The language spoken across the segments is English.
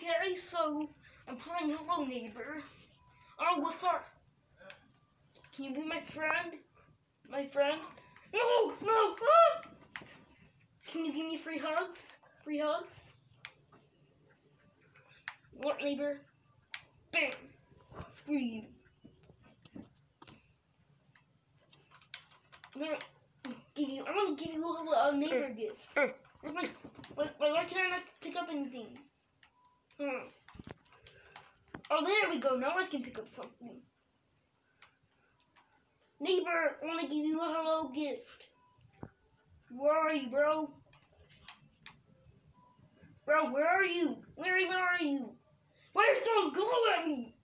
Okay, so I'm playing Hello Neighbor. Oh, what's up? Can you be my friend? My friend? No, no! Ah! Can you give me free hugs? Free hugs? What neighbor? Bam! Screw you. I'm gonna give you. I'm gonna give you a little uh, neighbor gift. Mm. Where's my, why, why why can I not pick up anything? Hmm. Oh, there we go. Now I can pick up something. Neighbor, I want to give you a hello gift. Where are you, bro? Bro, where are you? Where even are you? Why are you throwing glue at me?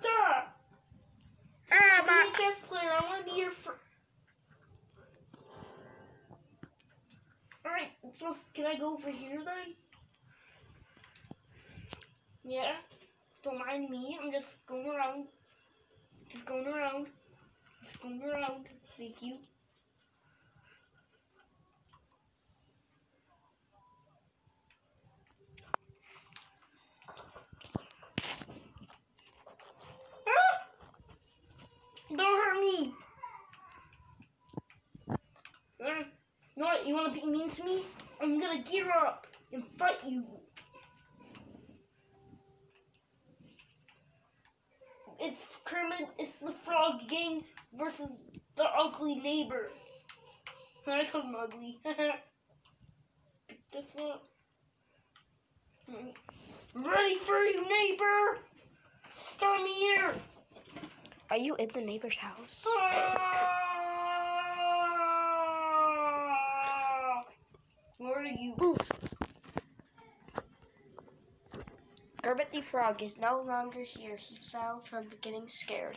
Stop! Ah, my. a chess player. I want to be your friend. Alright, can I go over here then? Yeah? Don't mind me. I'm just going around. Just going around. Just going around. Thank you. Ah! Don't hurt me! You? You want to be mean to me? I'm gonna gear up and fight you. It's Kermit, it's the Frog Gang versus the ugly neighbor. I call him ugly. Pick this up. Ready for you, neighbor! Come here! Are you in the neighbor's house? Ah! Where are you? Oof. Kermit the Frog is no longer here. He fell from getting scared.